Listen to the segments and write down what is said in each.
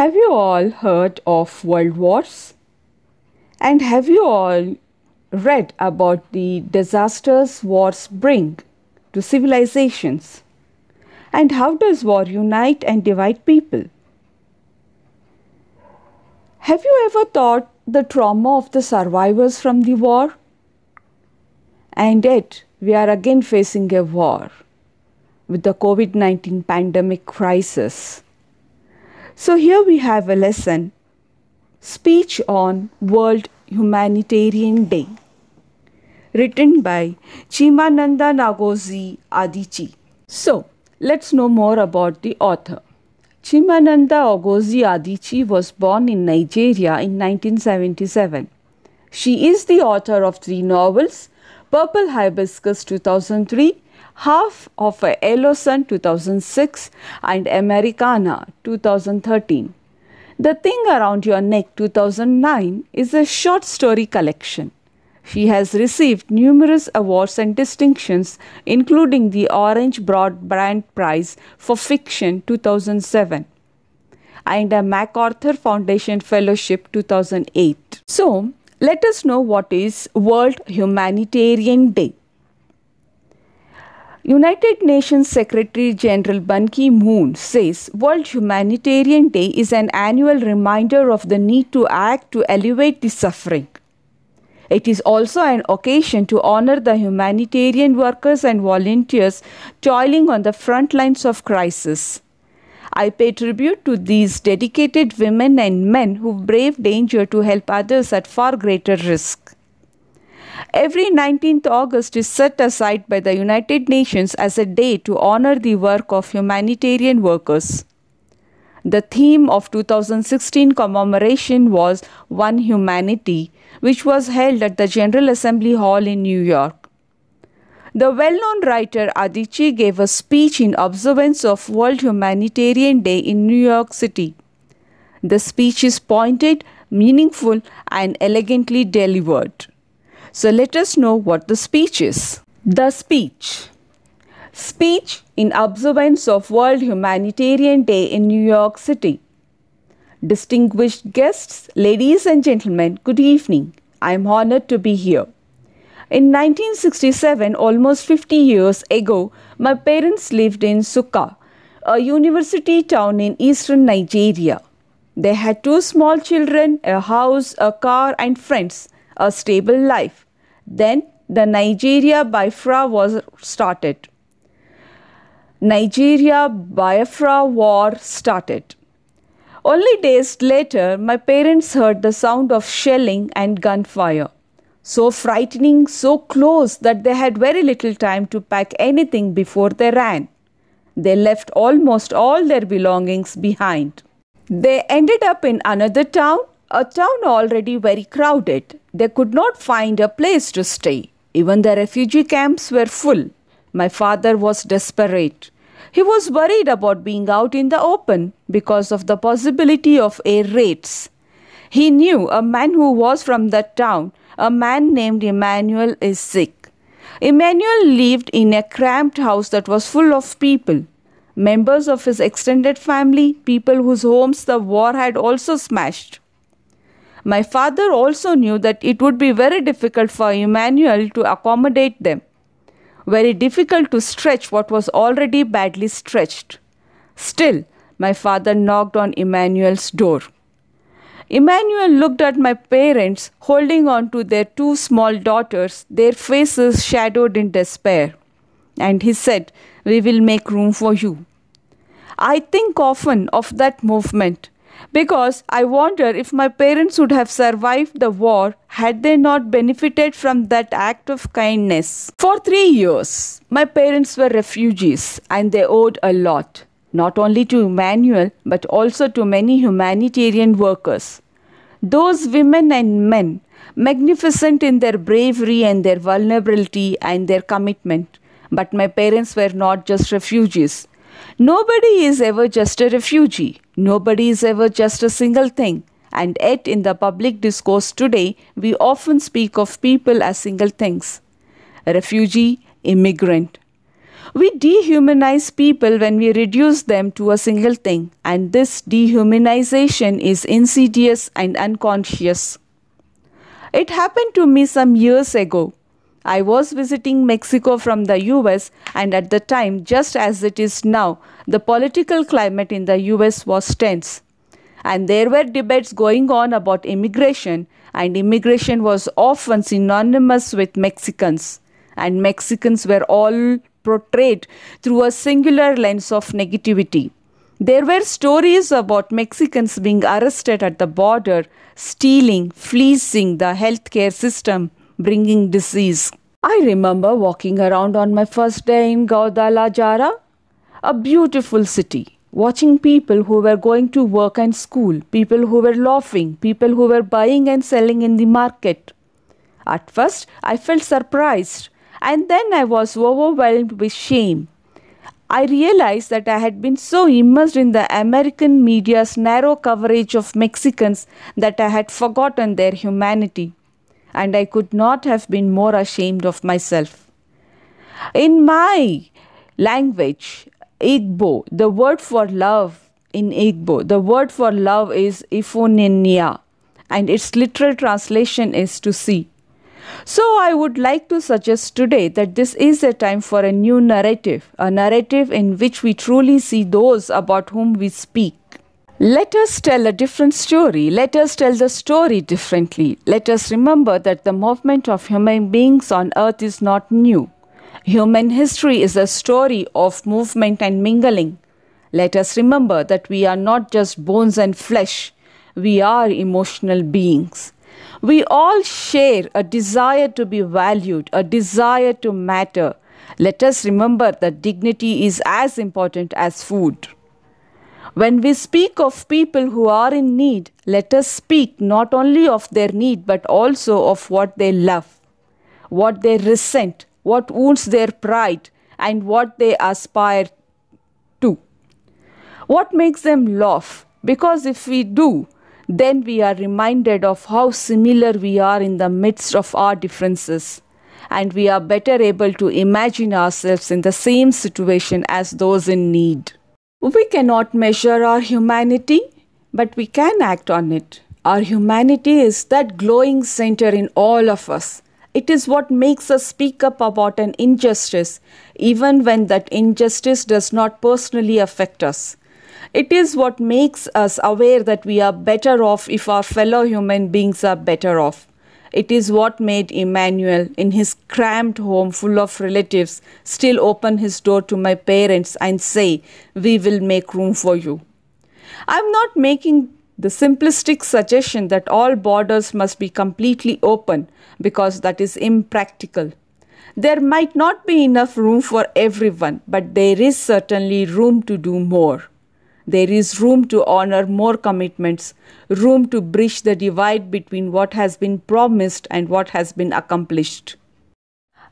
Have you all heard of world wars? And have you all read about the disasters wars bring to civilizations? And how does war unite and divide people? Have you ever thought the trauma of the survivors from the war? And yet, we are again facing a war with the COVID 19 pandemic crisis. So, here we have a lesson speech on World Humanitarian Day, written by Chimamanda Ngozi Adichie. So, let's know more about the author. Chimamanda Ngozi Adichie was born in Nigeria in 1977. She is the author of three novels Purple Hibiscus 2003, Half of a Yellow 2006, and Americanah 2013. The Thing Around Your Neck 2009 is a short story collection. She has received numerous awards and distinctions, including the Orange Broadband Prize for Fiction 2007 and a MacArthur Foundation Fellowship 2008. So, let us know what is World Humanitarian Day. United Nations Secretary General Ban Ki-moon says World Humanitarian Day is an annual reminder of the need to act to alleviate the suffering. It is also an occasion to honor the humanitarian workers and volunteers toiling on the front lines of crisis. I pay tribute to these dedicated women and men who brave danger to help others at far greater risk. Every 19th August is set aside by the United Nations as a day to honor the work of humanitarian workers. The theme of 2016 commemoration was One Humanity, which was held at the General Assembly Hall in New York. The well known writer Adichie gave a speech in observance of World Humanitarian Day in New York City. The speech is pointed, meaningful, and elegantly delivered. So let us know what the speech is. The speech. Speech in observance of World Humanitarian Day in New York City. Distinguished guests, ladies and gentlemen, good evening. I am honored to be here. In 1967, almost 50 years ago, my parents lived in Nsukka, a university town in eastern Nigeria. They had two small children, a house, a car, and friends, a stable life. Then the Nigeria Biafra was started. Nigeria Biafra war started. Only days later, my parents heard the sound of shelling and gunfire. So frightening, so close that they had very little time to pack anything before they ran. They left almost all their belongings behind. They ended up in another town, a town already very crowded. They could not find a place to stay. Even the refugee camps were full. My father was desperate. He was worried about being out in the open because of the possibility of air raids. He knew a man who was from that town, a man named Emmanuel, Isike. Emmanuel lived in a cramped house that was full of people. Members of his extended family, people whose homes the war had also smashed. My father also knew that it would be very difficult for Emmanuel to accommodate them very difficult to stretch what was already badly stretched. Still, my father knocked on Emmanuel's door. Emmanuel looked at my parents holding on to their two small daughters, their faces shadowed in despair. And he said, We will make room for you. I think often of that movement because I wonder if my parents would have survived the war had they not benefited from that act of kindness. For three years, my parents were refugees and they owed a lot, not only to Emmanuel but also to many humanitarian workers. Those women and men, magnificent in their bravery and their vulnerability and their commitment. But my parents were not just refugees. Nobody is ever just a refugee. Nobody is ever just a single thing. And yet, in the public discourse today, we often speak of people as single things refugee, immigrant. We dehumanize people when we reduce them to a single thing, and this dehumanization is insidious and unconscious. It happened to me some years ago. I was visiting Mexico from the US, and at the time, just as it is now, the political climate in the US was tense. And there were debates going on about immigration, and immigration was often synonymous with Mexicans, and Mexicans were all portrayed through a singular lens of negativity. There were stories about Mexicans being arrested at the border, stealing, fleecing the healthcare system, bringing disease. I remember walking around on my first day in Guadalajara, a beautiful city, watching people who were going to work and school, people who were laughing, people who were buying and selling in the market. At first, I felt surprised, and then I was overwhelmed with shame. I realized that I had been so immersed in the American media's narrow coverage of Mexicans that I had forgotten their humanity and I could not have been more ashamed of myself. In my language, Igbo, the word for love in Igbo, the word for love is Ifunanya, and its literal translation is to see. So, I would like to suggest today that this is a time for a new narrative, a narrative in which we truly see those about whom we speak. Let us tell a different story. Let us tell the story differently. Let us remember that the movement of human beings on earth is not new. Human history is a story of movement and mingling. Let us remember that we are not just bones and flesh, we are emotional beings. We all share a desire to be valued, a desire to matter. Let us remember that dignity is as important as food. When we speak of people who are in need, let us speak not only of their need but also of what they love, what they resent, what wounds their pride, and what they aspire to. What makes them laugh? Because if we do, then we are reminded of how similar we are in the midst of our differences, and we are better able to imagine ourselves in the same situation as those in need. We cannot measure our humanity, but we can act on it. Our humanity is that glowing center in all of us. It is what makes us speak up about an injustice, even when that injustice does not personally affect us. It is what makes us aware that we are better off if our fellow human beings are better off. It is what made Emmanuel, in his cramped home full of relatives, still open his door to my parents and say, We will make room for you. I'm not making the simplistic suggestion that all borders must be completely open because that is impractical. There might not be enough room for everyone, but there is certainly room to do more. There is room to honor more commitments, room to bridge the divide between what has been promised and what has been accomplished.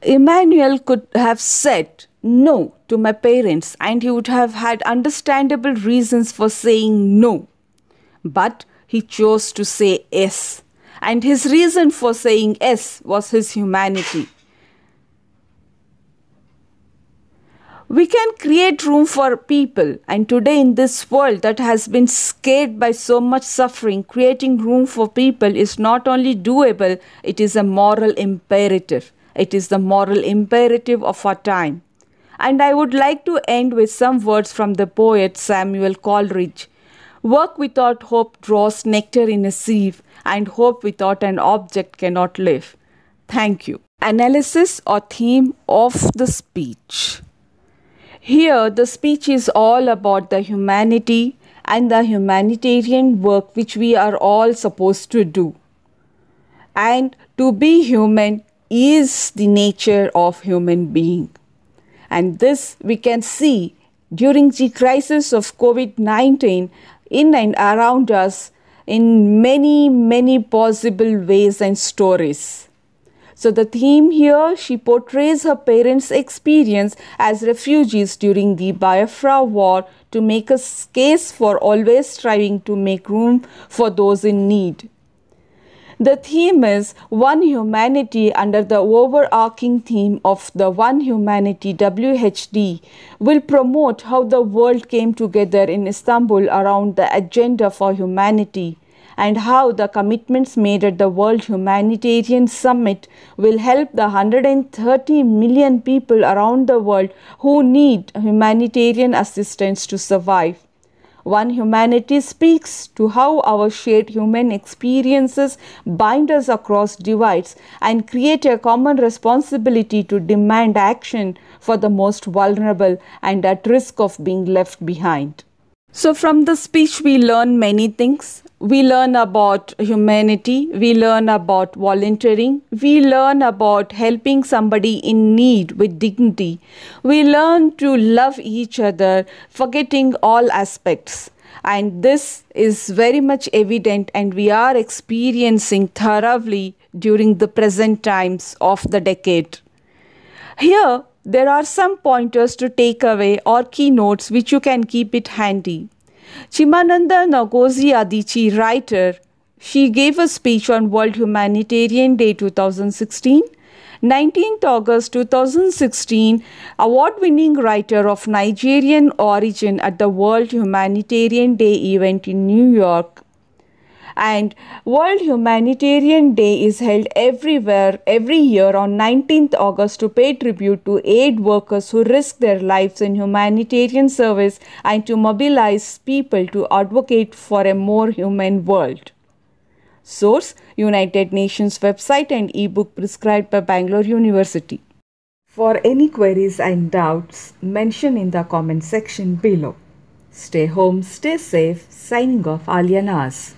Emmanuel could have said no to my parents, and he would have had understandable reasons for saying no. But he chose to say yes, and his reason for saying yes was his humanity. We can create room for people. And today, in this world that has been scared by so much suffering, creating room for people is not only doable, it is a moral imperative. It is the moral imperative of our time. And I would like to end with some words from the poet Samuel Coleridge. Work without hope draws nectar in a sieve, and hope without an object cannot live. Thank you. Analysis or theme of the speech. Here, the speech is all about the humanity and the humanitarian work which we are all supposed to do. And to be human is the nature of human being. And this we can see during the crisis of COVID 19 in and around us in many, many possible ways and stories. So, the theme here she portrays her parents' experience as refugees during the Biafra War to make a case for always striving to make room for those in need. The theme is One Humanity under the overarching theme of the One Humanity WHD will promote how the world came together in Istanbul around the agenda for humanity and how the commitments made at the World Humanitarian Summit will help the 130 million people around the world who need humanitarian assistance to survive. One Humanity speaks to how our shared human experiences bind us across divides and create a common responsibility to demand action for the most vulnerable and at risk of being left behind. So, from the speech, we learn many things. We learn about humanity, we learn about volunteering, we learn about helping somebody in need with dignity. We learn to love each other, forgetting all aspects. And this is very much evident, and we are experiencing thoroughly during the present times of the decade. Here, there are some pointers to take away or keynotes which you can keep it handy. Chimamanda Ngozi Adichie, writer, she gave a speech on World Humanitarian Day 2016. 19th August 2016, award winning writer of Nigerian origin at the World Humanitarian Day event in New York and World Humanitarian Day is held everywhere every year on 19th August to pay tribute to aid workers who risk their lives in humanitarian service and to mobilize people to advocate for a more human world. Source United Nations website and ebook prescribed by Bangalore University. For any queries and doubts, mention in the comment section below. Stay home, stay safe. Signing off, Alia Naz.